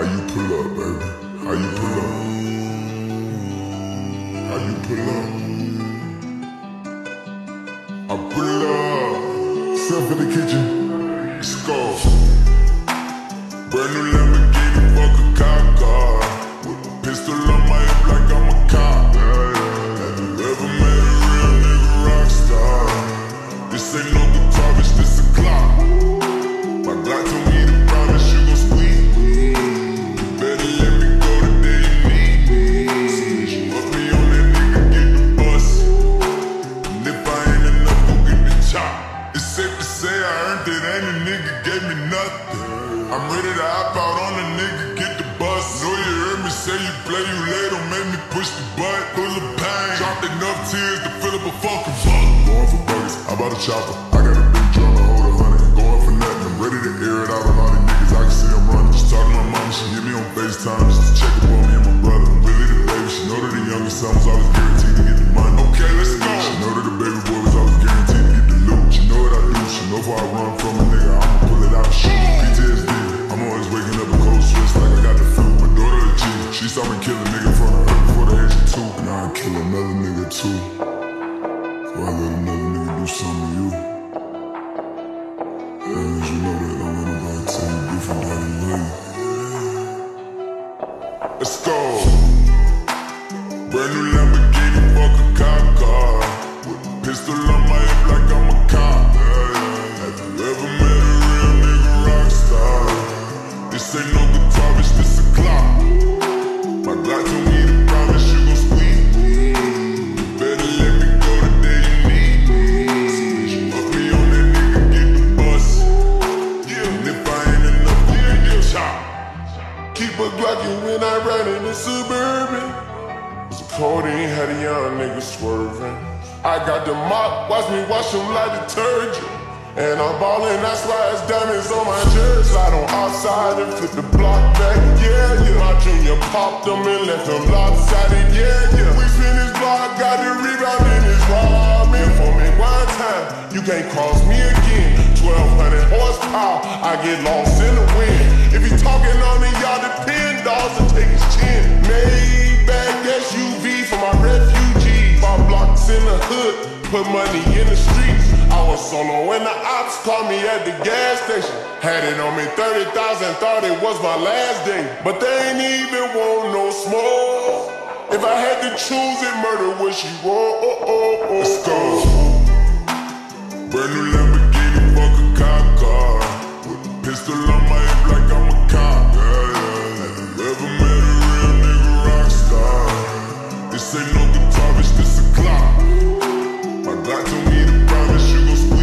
you pull up, baby? How you pull up? How you pull up? I pull up. Step in the kitchen. Let's. Brand new nothing. I'm ready to hop out on a nigga, get the bus. Know you heard me say you play, you late, don't make me push the butt. Full of pain, dropped enough tears to fill up a fucking buck. Going for buggers, I bought a chopper. I got a big drum to hold a hundred. Going for nothing, I'm ready to air it out on all these niggas. I can see I'm running. Just talking to my mama, she hit me on FaceTime just to check up on me and my brother. I'm really the baby, she know that the youngest son was always guaranteed to get the money. Okay, let's go. She know that the baby boy was always guaranteed to get the loot. She know what I do, she know if I run from a nigga, she kill a nigga before the age of two. Now I kill another nigga too. I let another nigga do something to you. Long as you know that let nobody tell you different love you. Let's go. Brand new Keep a when I ride in the Suburban. Cause the codeine had a young nigga swerving. I got the mop, watch me wash him like detergent. And I'm ballin', that's why it's diamonds on my jersey. Slide on outside and flip the block back, yeah, yeah. My junior popped them and left them lopsided, yeah, yeah. We spin this block, got the rebound Dennis Rodman. For me one time, you can't cross me again. 1200 horsepower, I get lost in the wind. If hood, put money in the streets. I was solo when the ops called me at the gas station. Had it on me 30,000, thought it was my last day. But they ain't even want no smoke. If I had to choose it, murder was she oh, want? Oh, oh, oh, Let's go. Brand new Lamborghini, fuck a cop car. With a pistol on my hip like I'm a cop. Yeah, yeah. Never met a real nigga rock star. This ain't no guitar, bitch, this a Glock. My God told me to promise you gon' squeeze.